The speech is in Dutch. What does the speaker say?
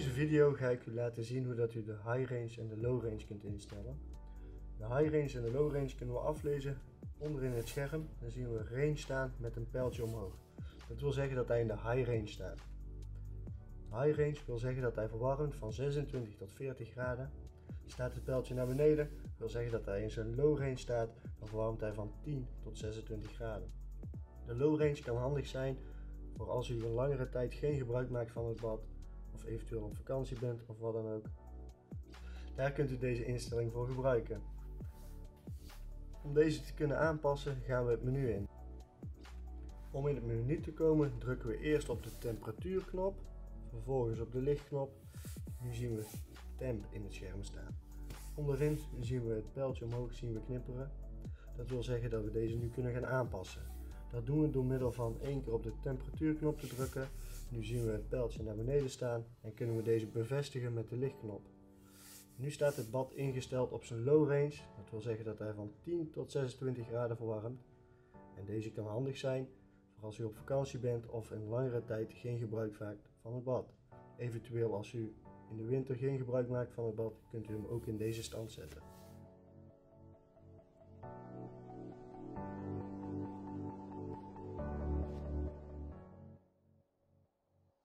deze video ga ik u laten zien hoe dat u de high range en de low range kunt instellen. De high range en de low range kunnen we aflezen onderin het scherm. Dan zien we range staan met een pijltje omhoog. Dat wil zeggen dat hij in de high range staat. High range wil zeggen dat hij verwarmt van 26 tot 40 graden. Staat het pijltje naar beneden, wil zeggen dat hij in zijn low range staat, dan verwarmt hij van 10 tot 26 graden. De low range kan handig zijn voor als u een langere tijd geen gebruik maakt van het bad, of eventueel op vakantie bent of wat dan ook. Daar kunt u deze instelling voor gebruiken. Om deze te kunnen aanpassen gaan we het menu in. Om in het menu te komen drukken we eerst op de temperatuurknop, vervolgens op de lichtknop. Nu zien we temp in het scherm staan. Onderin zien we het pijltje omhoog zien we knipperen. Dat wil zeggen dat we deze nu kunnen gaan aanpassen. Dat doen we door middel van één keer op de temperatuurknop te drukken. Nu zien we het pijltje naar beneden staan en kunnen we deze bevestigen met de lichtknop. Nu staat het bad ingesteld op zijn low range. Dat wil zeggen dat hij van 10 tot 26 graden verwarmt. En deze kan handig zijn voor als u op vakantie bent of een langere tijd geen gebruik maakt van het bad. Eventueel als u in de winter geen gebruik maakt van het bad, kunt u hem ook in deze stand zetten.